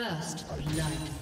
First blood.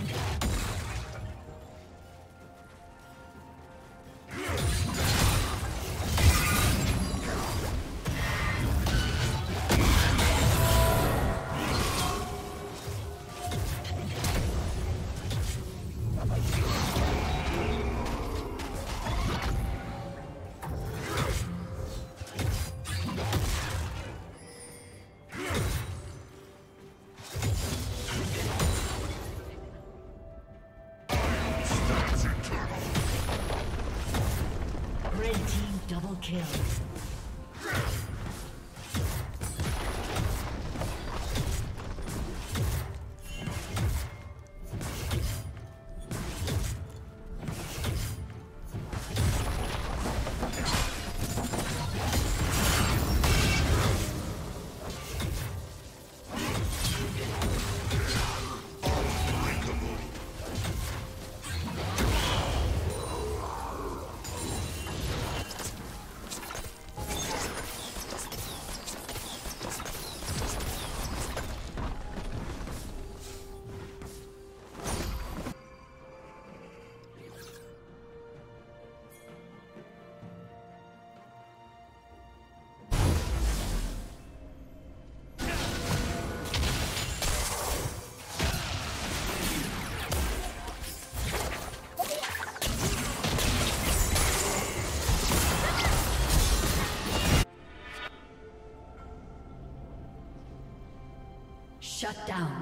Kill. Shut down.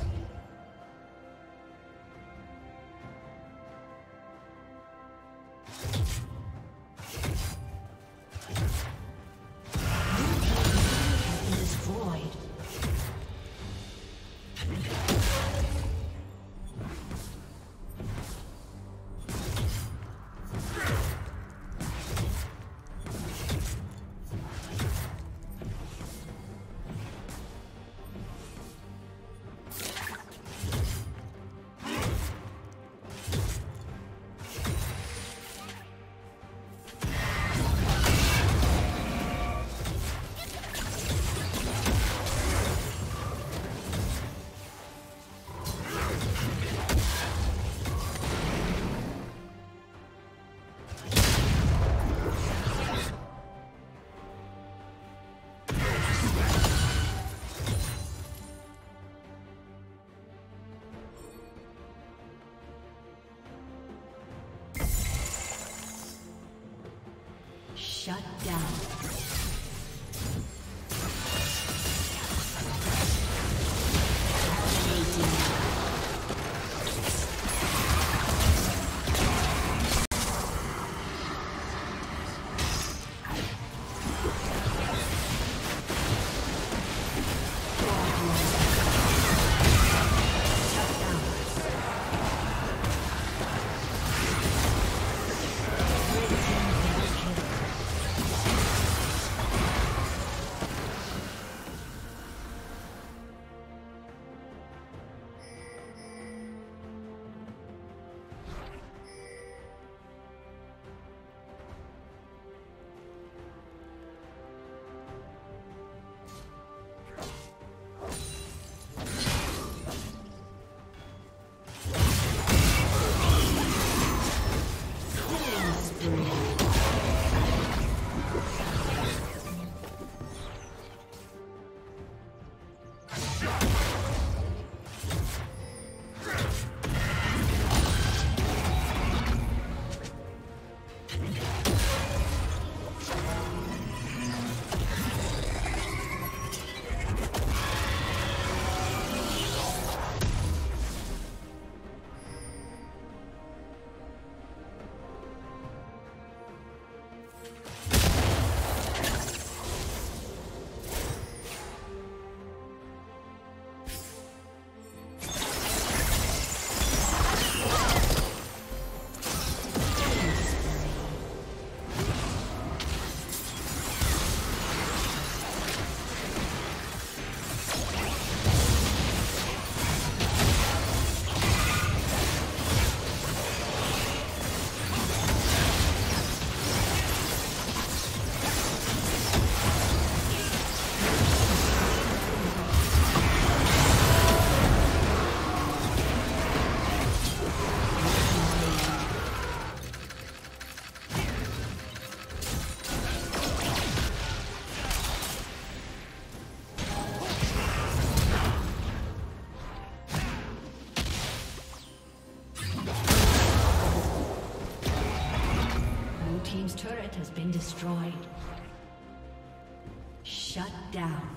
Turret has been destroyed. Shut down.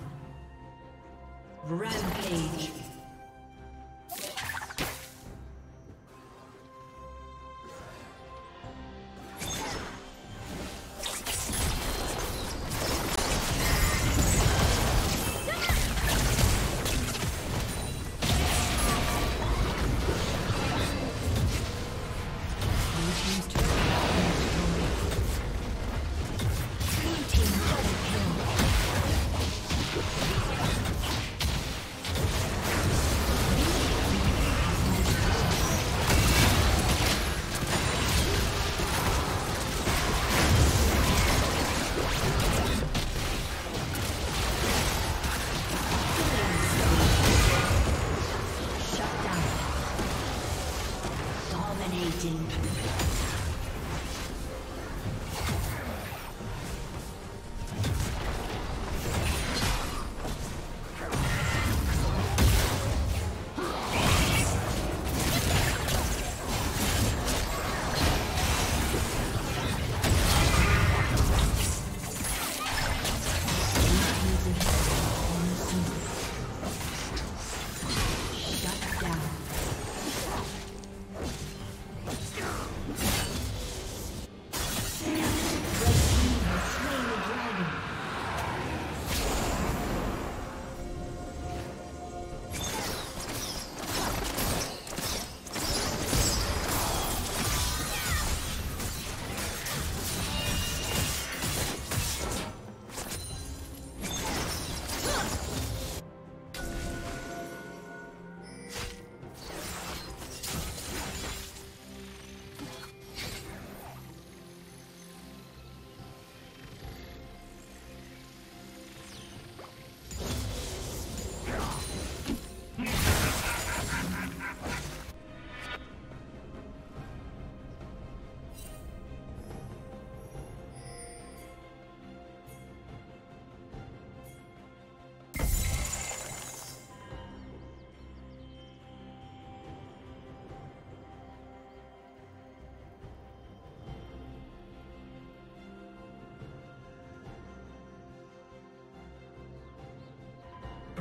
Rampage.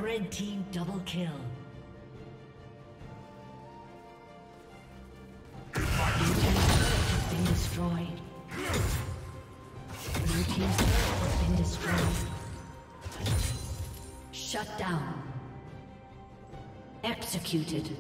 Red team double kill. has been destroyed. Blue has been destroyed. Shut down. Executed.